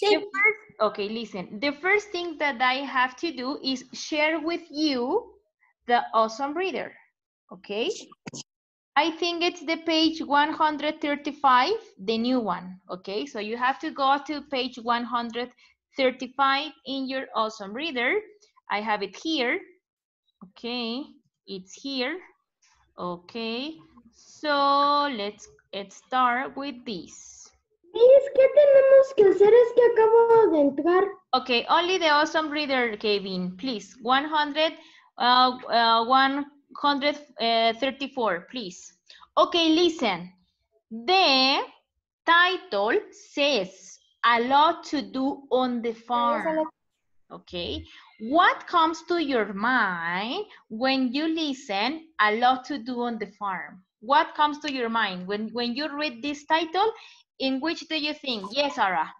The first, okay, listen. The first thing that I have to do is share with you the awesome reader. Okay. I think it's the page 135, the new one. Okay, so you have to go to page 135 in your awesome reader. I have it here. Okay, it's here. Okay, so let's, let's start with this. Miss, ¿qué tenemos que hacer? Es que acabo de entrar. Okay, only the awesome reader, Kevin, please. 100, uh, uh, 134, please. Okay, listen. The title says a lot to do on the farm. Okay, what comes to your mind when you listen a lot to do on the farm? What comes to your mind when, when you read this title? In which do you think? Yes, Sarah.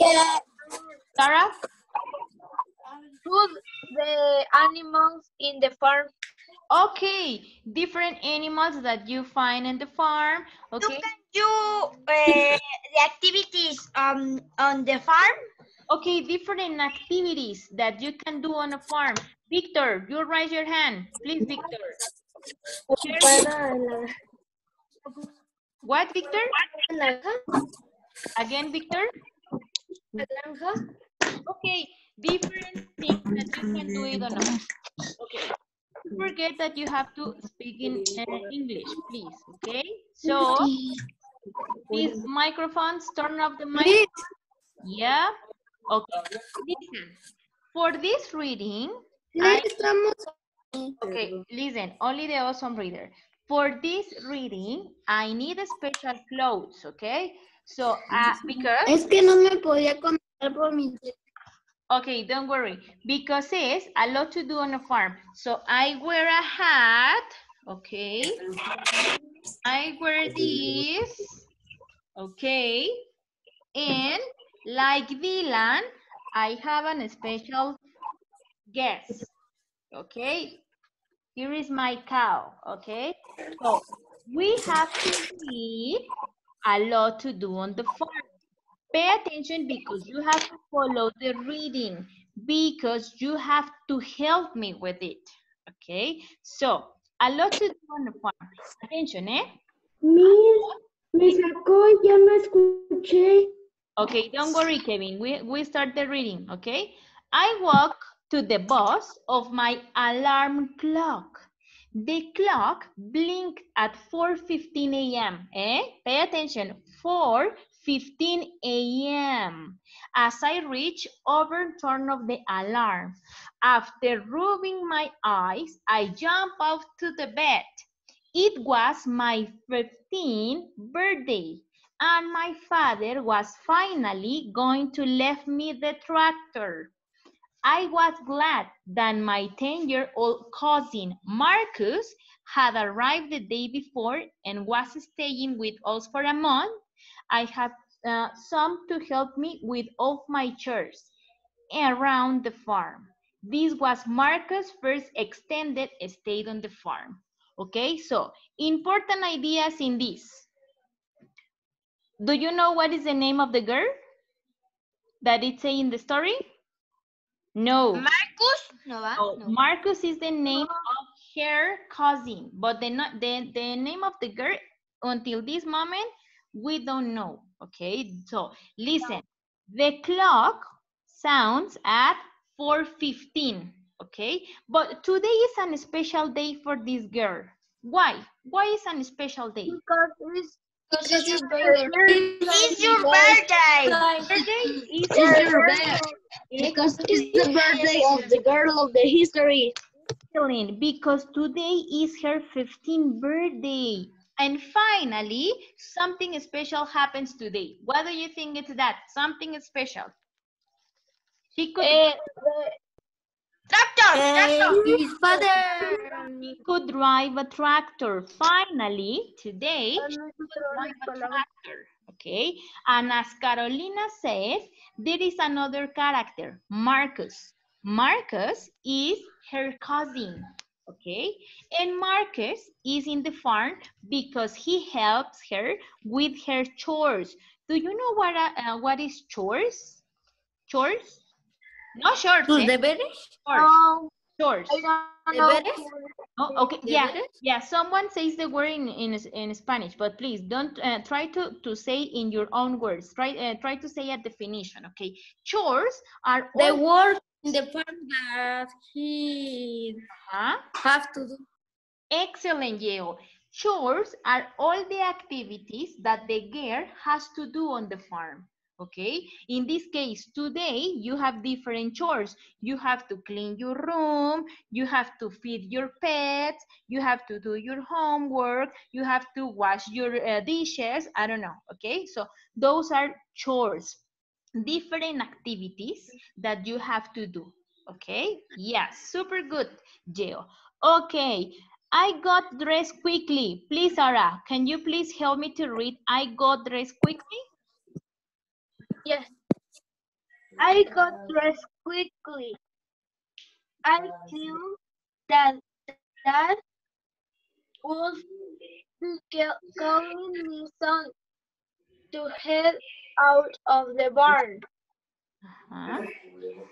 Yes. Sarah? Put the animals in the farm. Okay, different animals that you find in the farm. Okay. You Okay, can do uh, the activities um, on the farm. okay, different activities that you can do on a farm. Victor, you raise your hand, please, Victor. What, Victor? granja. Again, Victor? La granja. Okay, different things that you can do it on a farm. Okay, don't forget that you have to speak in uh, English, please. Okay, so these microphones, turn off the mic. Yeah. Okay. Listen. For this reading, I Okay, listen, only the awesome reader. For this reading, I need special clothes, okay? So, uh, because, Es que no me podía conectar por mi okay, don't worry, because it's a lot to do on a farm. So, I wear a hat, okay? I wear this, okay? And like Dylan, I have a special guest, okay? Here is my cow, okay? So we have to read a lot to do on the farm. Pay attention because you have to follow the reading because you have to help me with it, okay? So, a lot to do on the farm. Attention, eh? Miss, me sacó ya no escuché. Okay, don't worry, Kevin. We, we start the reading, okay? I walk to the bus of my alarm clock. The clock blinked at 4.15 a.m. Eh? Pay attention, 4.15 a.m. As I reach over turn of the alarm. After rubbing my eyes, I jump out to the bed. It was my 15th birthday and my father was finally going to leave me the tractor. I was glad that my 10-year-old cousin Marcus had arrived the day before and was staying with us for a month. I had uh, some to help me with all my chores around the farm. This was Marcus' first extended stay on the farm. Okay, so important ideas in this. Do you know what is the name of the girl that it's in the story? No. Marcus. No? Oh, No. Marcus is the name of her cousin, but the, no- the, the name of the girl, until this moment, we don't know, okay? So, listen, the clock sounds at 4.15, okay? But today is a special day for this girl. Why? Why is a special day? Because it's It's your birthday. Birthday It's your birthday. Because it's the birthday of the girl of the history. Because today is her 15th birthday. And finally, something special happens today. What do you think it's that? Something special. She could, Eh, Tractor. Tractor. his father. she could drive a tractor. Finally, today, she could drive a tractor. Okay, and as Carolina says, there is another character, Marcus. Marcus is her cousin. Okay, and Marcus is in the farm because he helps her with her chores do you know what, are- uh, what is chores? Chores? No shorts, ¿Tus eh? deberes? Chores. No, Chores. I don't ¿Deberes? Oh, okay, yeah, ¿Deberes? yeah, someone says the word in, in, in Spanish, but please don't, uh, try to, to say in your own words. Try, uh, try to say a definition, okay? Chores are The all, work in the farm that he Huh? have to do. Excellent, Yeo. Chores are all the activities that the girl has to do on the farm. Okay, in this case, today you have different chores. You have to clean your room, you have to feed your pets, you have to do your homework, you have to wash your uh, dishes. I don't know. Okay, so those are chores, different activities that you have to do. Okay, yeah, super good, Geo. Okay, I got dressed quickly. Please, Sarah, can you please help me to read I got dressed quickly? Yes. I got dressed quickly. I knew that that was ca- calling me son to head out of the barn. Uh-huh.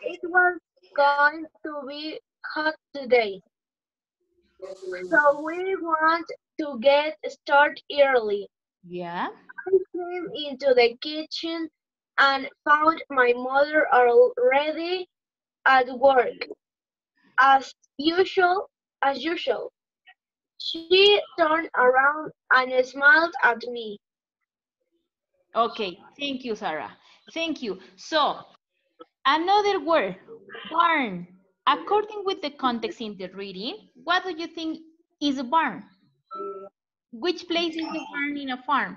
It was going to be hot today. So we want to get started early. Yeah. I came into the kitchen and found my mother already at work. As usual, as usual. She turned around and smiled at me. Okay, thank you, Sarah. Thank you. So, another word, barn. According with the context in the reading, what do you think is a barn? Which place is the barn in a farm?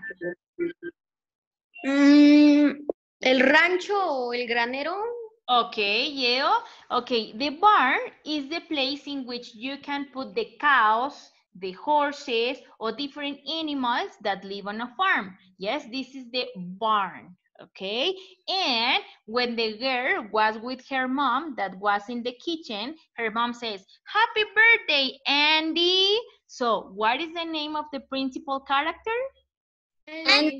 Mm, el rancho o el granero. Okay, yeah. Okay, the barn is the place in which you can put the cows, the horses, or different animals that live on a farm. Yes, this is the barn. Okay, and when the girl was with her mom that was in the kitchen, her mom says, Happy birthday, Andy. So, what is the name of the principal character? Andy.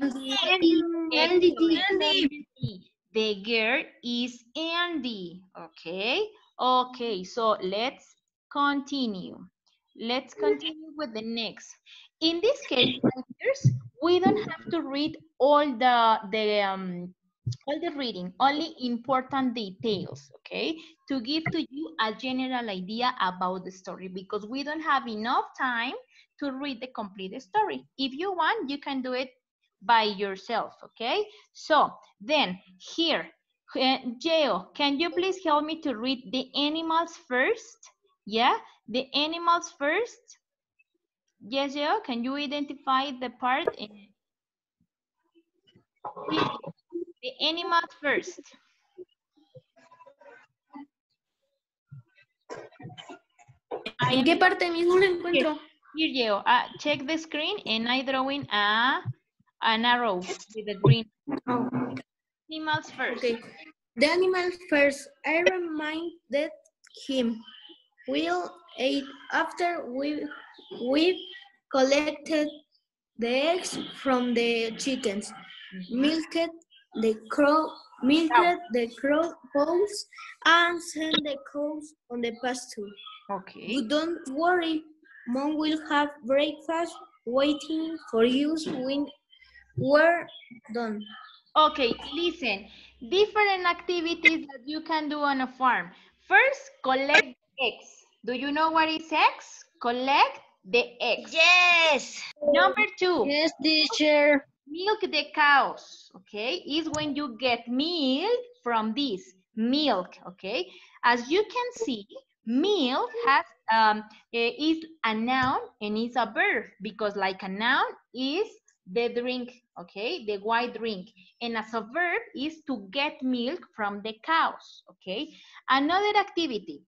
Andy. Andy. The girl is Andy. Okay. Okay. So let's continue. Let's continue with the next. In this case, we don't have to read all the the um, all the reading, only important details. Okay, to give to you a general idea about the story because we don't have enough time to read the complete story. If you want, you can do it by yourself, okay? So then here, uh, Geo, can you please help me to read the animals first? Yeah, the animals first. Yes, Geo, can you identify the part? in- The animals first. ¿En qué parte mismo lo encuentro? Here, Geo, uh, check the screen and I drawing a, an arrow with a green. Oh, Animals first. okay. The animal first. I reminded him. We'll eat after we we collected the eggs from the chickens, milked the crow, milked the crow cows, and sent the cows on the pasture. Okay. You don't worry, Mom will have breakfast waiting for you when we're done. Okay, listen. Different activities that you can do on a farm. First, collect eggs. Do you know what is eggs? Collect the eggs. Yes. Number two, Yes, teacher. milk the cows. Okay, is when you get milk from this milk. Okay, as you can see, milk has um eh, is a noun and is a verb because like a noun is the drink. Okay, the white drink, and as a verb is to get milk from the cows. Okay, another activity.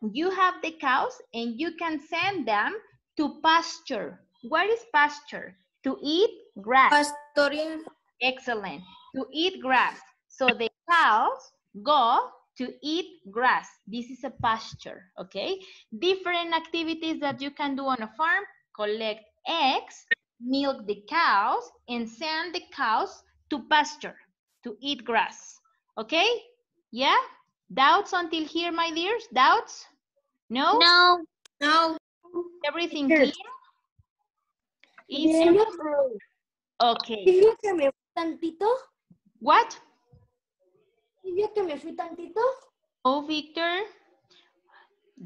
You have the cows and you can send them to pasture. What is pasture? To eat grass. Pastorear. Excellent. To eat grass. So the cows go to eat grass. This is a pasture, okay? Different activities that you can do on a farm. Collect eggs, milk the cows, and send the cows to pasture, to eat grass. Okay? Yeah? Doubts until here, my dears? Doubts? No? No. No. Everything Yes. clear? Easy? Okay. Silvia que me. What? Silvia que me fui tantito. Oh, Victor.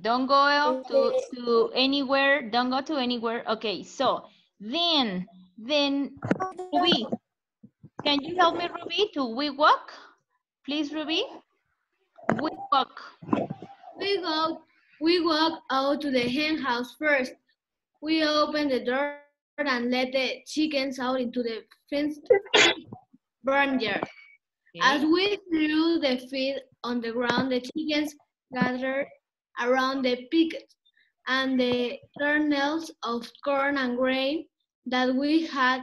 Don't go to, eh, to anywhere. Don't go to anywhere. Okay, so then, then, oh, Ruby, can you help me, Ruby, to we walk? Please, Ruby. We walk. We go. We walk out to the hen house first. We open the door and let the chickens out into the fenced barnyard. As we threw the feed on the ground, the chickens gathered around the pickets and the kernels of corn and grain that we had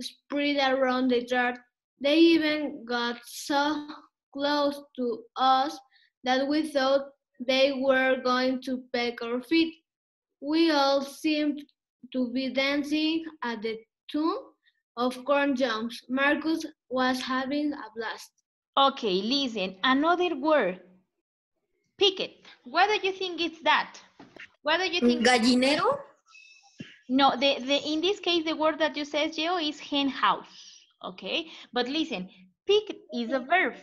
spread around the yard. They even got so close to us that we thought they were going to peck our feet. We all seemed to be dancing at the tune of corn jumps. Marcus was having a blast. Okay, listen, another word. Picket. What do you think it's that? What do you think? Gallinero? No, the, the in this case, the word that you said, Geo, is hen house. Okay, but listen, pick is a verb.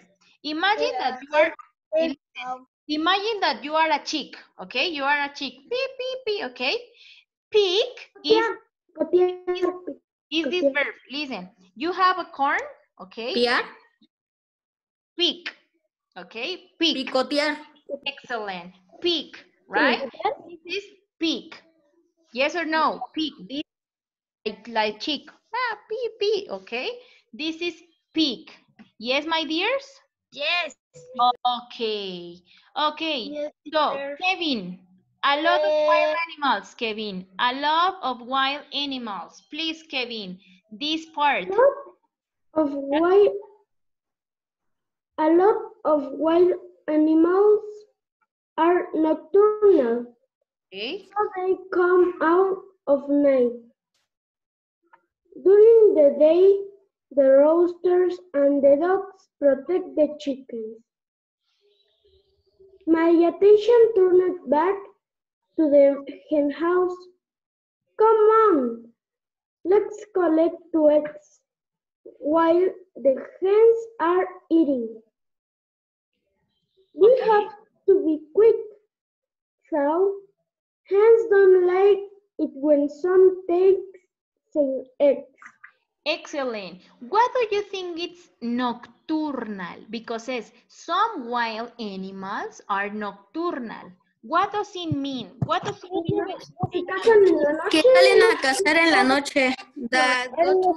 Imagine that you are. Imagine that you are a chick. Okay, you are a chick. Beep beep beep. Okay, pick is is this verb. Listen, you have a corn. Okay, Piar? pick. Okay, pick. Picotear. Excellent. Pick, right? This is pick. Yes or no? Pick. This like like chick. Ah, pee pee. Okay. This is pick. Yes, my dears. Yes. Okay. Okay. Yes, So, teacher. Kevin, a lot of wild eh. animals, Kevin. A lot of wild animals. Please, Kevin, this part. of wild a lot of wild animals are nocturnal Okay. so they come out of night during the day the roosters and the dogs protect the chickens my attention turned back to the hen house come on let's collect two eggs while the hens are eating. We have to be quick. So, hens don't like it when some takes some eggs. Excellent. What do you think it's nocturnal? Because it's some wild animals are nocturnal. What does it mean? What does it mean? Se casan en la Que noche. salen a cazar en la noche. That go to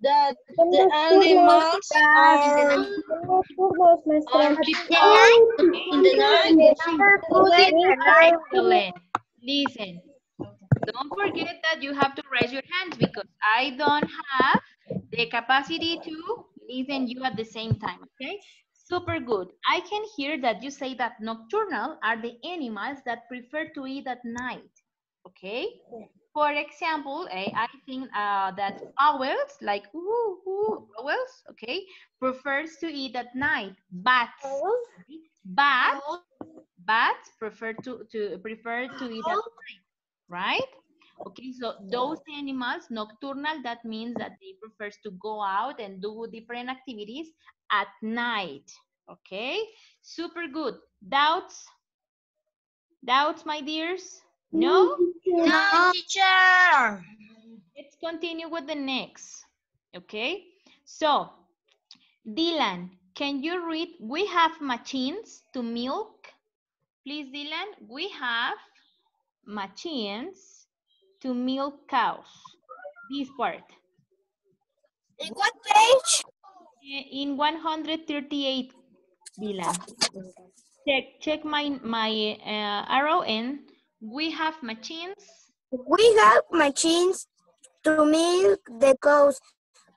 That the animals are are in the night. Excellent. Listen, don't forget that you have to raise your hands because I don't have the capacity to listen you at the same time, okay? Super good. I can hear that you say that nocturnal are the animals that prefer to eat at night, okay? For example, eh, I think uh, that owls, like ooh, ooh, owls, okay, prefers to eat at night. Bats, okay? bats bats prefer to, to prefer to eat at night, right? Okay, so those animals, nocturnal, that means that they prefers to go out and do different activities at night. Okay, super good. Doubts? Doubts, my dears? No? No, teacher. Let's continue with the next. Okay, so Dylan, can you read? We have machines to milk. Please, Dylan, we have machines to milk cows. This part. In what page? Eh, In 138, Dylan. Check, check my, my uh, arrow and we have machines. We have machines to milk the cows.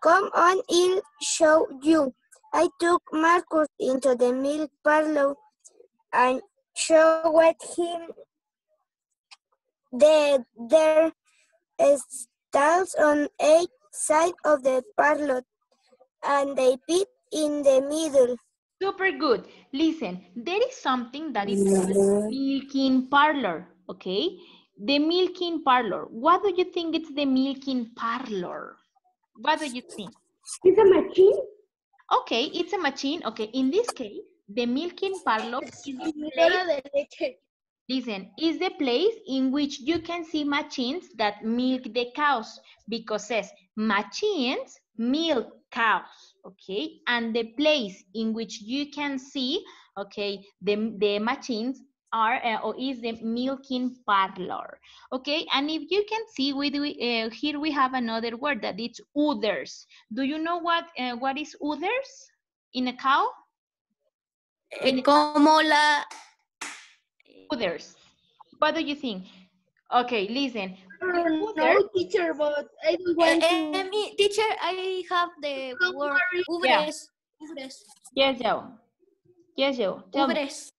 Come on, I'll show you. I took Marcus into the milk parlor and showed what him the there stalls on each side of the parlor. and they fit in the middle. Super good. Listen, there is something that is called milking parlor, okay? The milking parlor. What do you think it's the milking parlor? What do you think? It's a machine. Okay, it's a machine. Okay, in this case, the milking parlor is the place, listen, is the place in which you can see machines that milk the cows because says machines milk cows, okay? And the place in which you can see, okay, the, the machines are uh, or is the milking parlor okay? And if you can see we do uh, here we have another word that it's udders do you know what uh, what is udders in a cow? Eh, como la... udders what do you think okay listen No, teacher, but I don't want want to- Eh, me, teacher, I have the word Yeah. ubres. Ubres. yes Joe yes Joe tell me Ubres.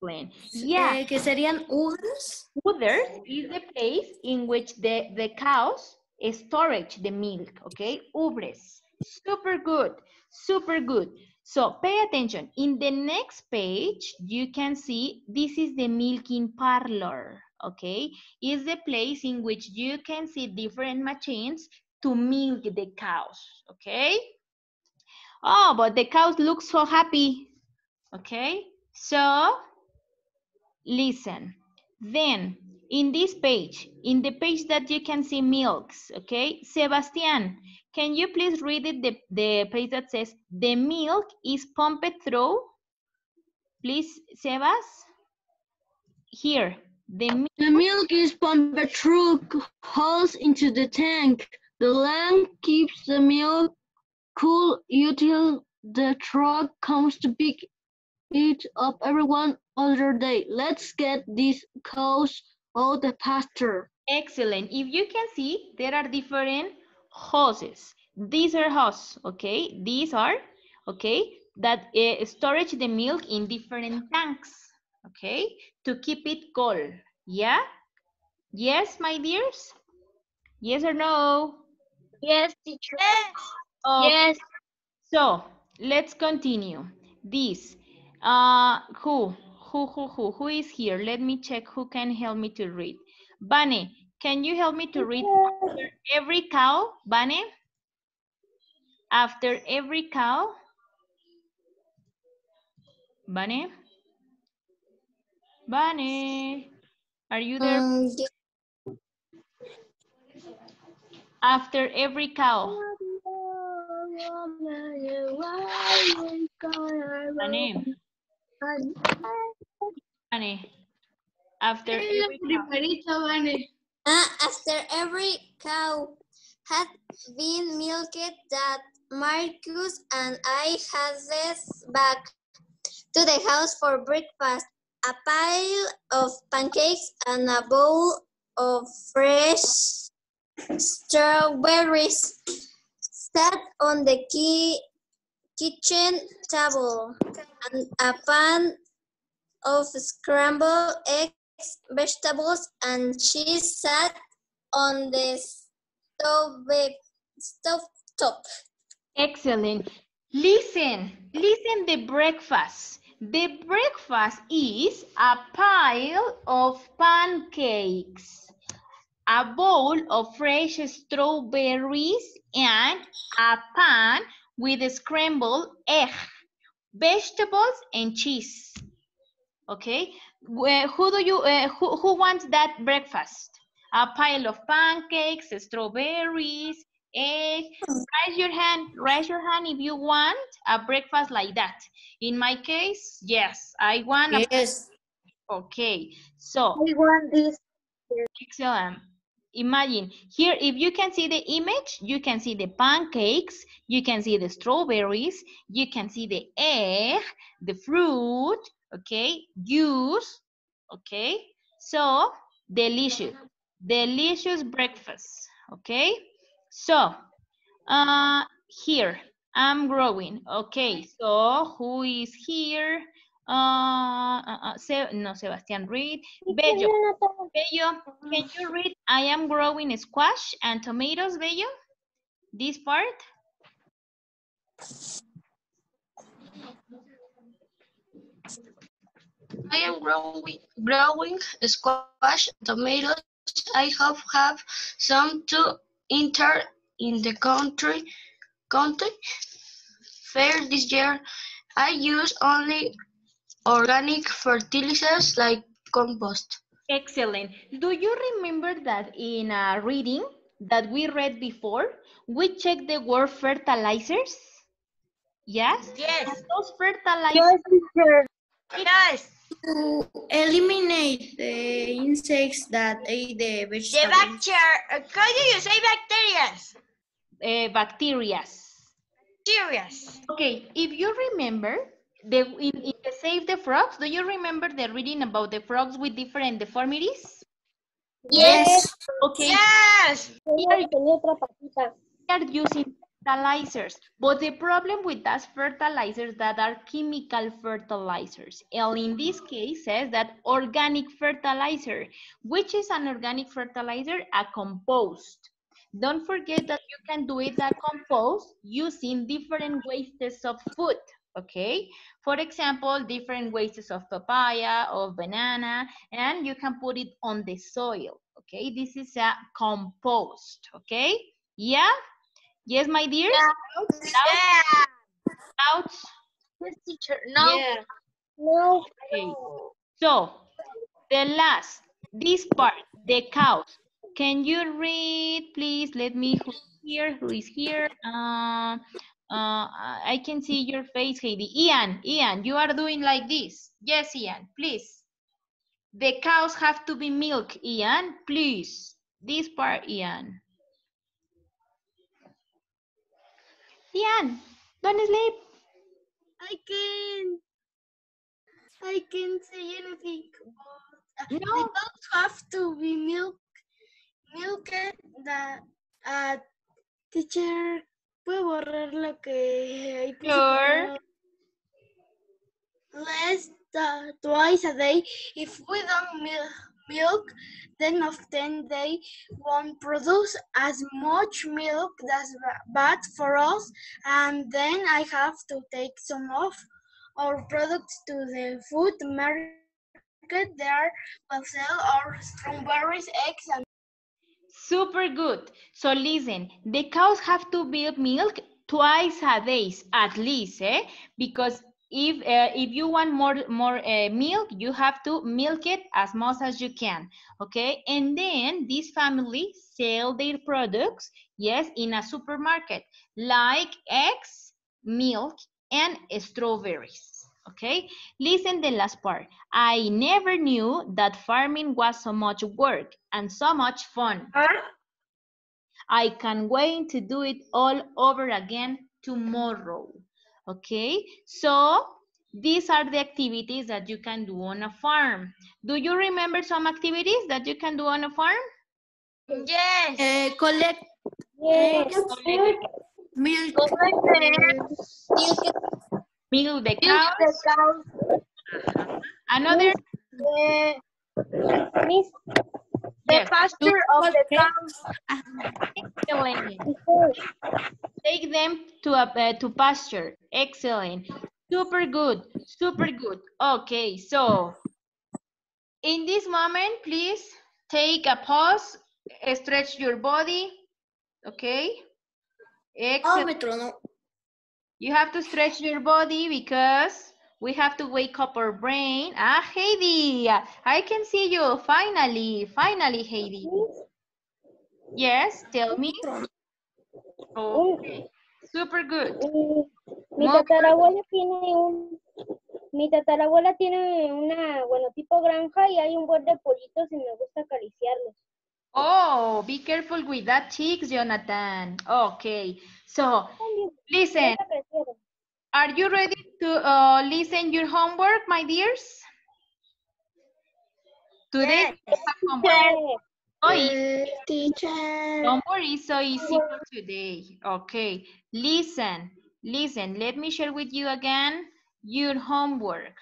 explain. yeah Eh, que serían ubres. Udders is the place in which the, the cows storage the milk, okay? Ubres. Super good, super good. So pay attention. In the next page, you can see this is the milking parlor, okay? Is the place in which you can see different machines to milk the cows, okay? Oh, but the cows look so happy, okay? So, listen. Then, in this page, in the page that you can see milks, okay? Sebastian, can you please read it, the, the page that says, the milk is pumped through? Please, Sebas. Here, the milk, The milk is pumped through holes into the tank. The lamp keeps the milk cool until the truck comes to pick it up every one other day. Let's get these cows out the pasture. excellent. If you can see, there are different hoses. These are hoses, okay? These are, okay, that uh, storage the milk in different tanks, okay? To keep it cold, yeah? Yes, my dears? Yes or no? Yes, teacher. Okay. Yes. So let's continue. This, uh, who, who, who, who, who is here? Let me check who can help me to read. Bunny, can you help me to read after every cow? Bunny? After every cow? Bunny? Bunny, are you there? Mm, After every cow. Bunny, Bunny. After every cow. Ah, after every cow had been milked that Marcus and I had back to the house for breakfast. A pile of pancakes and a bowl of fresh strawberries sat on the key, kitchen table and a pan of scrambled eggs vegetables and cheese sat on the stove, stove top. Excellent. Listen, listen the breakfast. The breakfast is a pile of pancakes, a bowl of fresh strawberries, and a pan with scrambled egg, vegetables, and cheese. Okay, who do you, uh, who, who wants that breakfast? A pile of pancakes, strawberries, egg, raise your hand raise your hand if you want a breakfast like that in my case yes i want a, Yes. okay so I want this. excellent imagine here if you can see the image you can see the pancakes you can see the strawberries you can see the egg the fruit okay Use, okay so delicious delicious breakfast okay so uh here i'm growing okay so who is here? Uh, uh, uh Se- no sebastian read bello. bello can you read i am growing squash and tomatoes bello? This part I am growing, growing squash, tomatoes. I have have some to enter in the country country fair this year. I use only organic fertilizers like compost. Excellent. Do you remember that in a reading that we read before, we checked the word fertilizers? Yes? Yes. And those fertilizers, Yes, teacher. Yes. To eliminate the insects that ate the The vegetables. bacteria. How do you say bacteria? uh, bacterias. Bacterias. Okay, if you remember, the in, in the Save the Frogs, do you remember the reading about the frogs with different deformities? Yes. Okay, Yes. Tenía, tenía otra patita. we are using fertilizers, but the problem with those fertilizers that are chemical fertilizers, and in this case says that organic fertilizer, which is an organic fertilizer, a compost. Don't forget that you can do it a compost using different wastes of food, okay? For example, different wastes of papaya, of banana, and you can put it on the soil, okay? This is a compost, okay? Yeah? Yes, my dears? Doubts? Yeah. Doubts? Yes, teacher. No. Yeah. No, Okay. So, the last, this part, the cows. Can you read, please? Let me, who's here? Who is here? Uh, uh, I can see your face, Heidi. Ian, Ian, you are doing like this. Yes, Ian, please. The cows have to be milk, Ian, please. This part, Ian. Ian, don't sleep. I can't. I can't say anything. But, No. The dogs have to be milk. Milked. The uh, teacher. ¿Puedo borrar lo que Sure. Less uh, twice a day. If we don't mil- milk, then often they won't produce as much milk. That's bad for us. And then I have to take some of our products to the food market. There will sell our strawberries, eggs, and Super good. So listen, the cows have to build milk twice a day at least, eh? Because if uh, if you want more more uh, milk, you have to milk it as much as you can, okay? And then this family sell their products, yes, in a supermarket, like eggs, milk, and strawberries. Okay, listen the last part. I never knew that farming was so much work and so much fun. I can wait to do it all over again tomorrow. Okay, so these are the activities that you can do on a farm. Do you remember some activities that you can do on a farm? Yes. uh, collect yes. milk. Milk the Milk the cows. cows. Another, The, Miss, the yes, pasture of the cows. excellent. Take them to a uh, to pasture. Excellent. Super good. Super good. Okay, so in this moment, please take a pause, stretch your body. Okay. Oh, Excellent. me. You have to stretch your body because we have to wake up our brain. Ah, Heidi, I can see you. Finally, finally, Heidi. Yes, tell me. Okay, super good. Mm, Mi tatarabuela tiene un, mi tatarabuela tiene una, bueno, tipo granja y hay un buen de pollitos y me gusta acariciarlos. Oh, be careful with that chicks, Jonathan. Okay, so listen. Are you ready to uh, listen your homework, my dears? Today, have homework. Hoy, teacher. Don't worry, it's so easy for today. Okay, listen, listen. Let me share with you again your homework.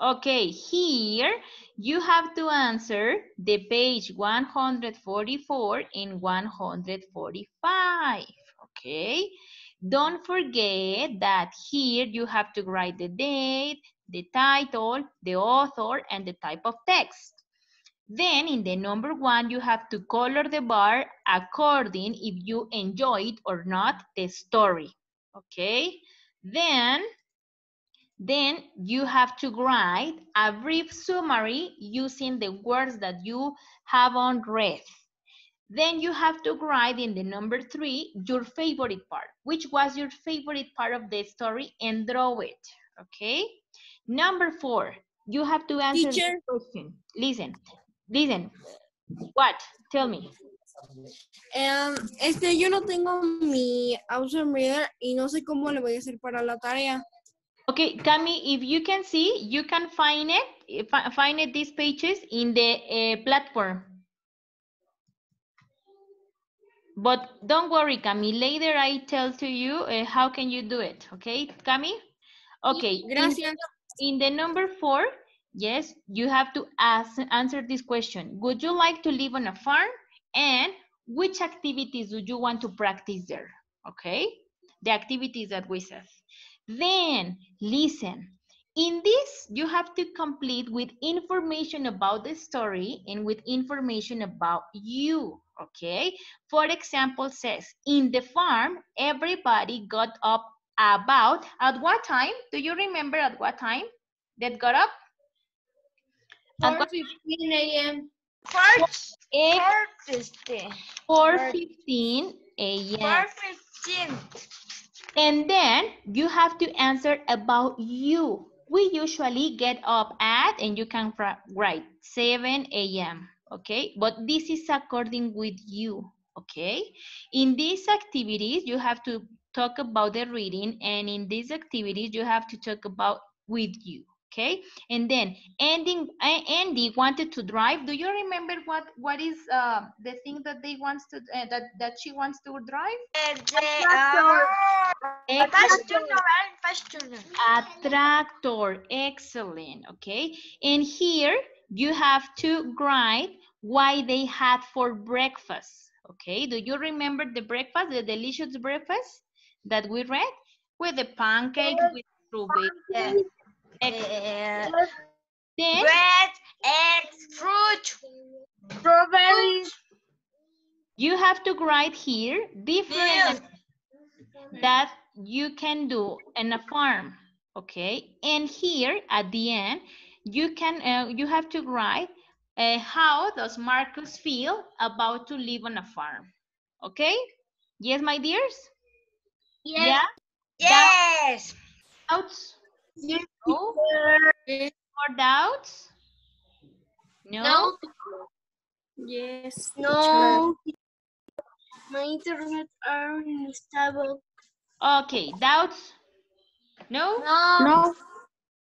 Okay, here you have to answer the page 144 and 145. Okay, Don't forget that here you have to write the date, the title, the author, and the type of text. Then in the number one, you have to color the bar according if you enjoyed or not the story, okay? Then, then you have to write a brief summary using the words that you have on read. Then you have to write in the number three, your favorite part. Which was your favorite part of the story and draw it, okay? Number four, you have to answer Teacher. the question. Listen, listen. What? Tell me. Em, este, yo no tengo mi Awesome Reader y no sé cómo le voy a hacer para la tarea. Okay, Cami, if you can see, you can find it, find it these pages in the uh, platform. But don't worry, Cami, later I tell to you uh, how can you do it, okay, Cami? Okay, in Gracias. in the number four, yes, you have to ask, answer this question. Would you like to live on a farm? And which activities do you want to practice there? Okay, the activities that we said. Then, listen. In this, you have to complete with information about the story and with information about you, okay? For example, says, in the farm, everybody got up about, at what time? Do you remember at what time that got up? At what 4:15 a.m. First, Ex- first, este, 4.15 a.m. four fifteen. And then you have to answer about you. We usually get up at, and you can write 7 a.m. Okay, but this is according with you. Okay, in these activities, you have to talk about the reading, and in these activities, you have to talk about with you. Okay, and then ending, Andy wanted to drive. Do you remember what what is uh, the thing that they wants to uh, that that she wants to drive? Eh, de, Fast turner, right? Fast. A tractor, excellent, okay? And here you have to write why they had for breakfast, okay? Do you remember the breakfast, the delicious breakfast that we read? With the pancakes, with strawberry. Then bread, eggs, fruit, Strawberries. you have to write here different that you can do in a farm, okay? And here at the end, you can uh, you have to write uh, how does Marcus feel about to live on a farm, okay? Yes, my dears. Yeah. Yes. Doubts? No. More doubts? No. Yes. No. My internet are unstable. Okay. Doubts? No. No. No.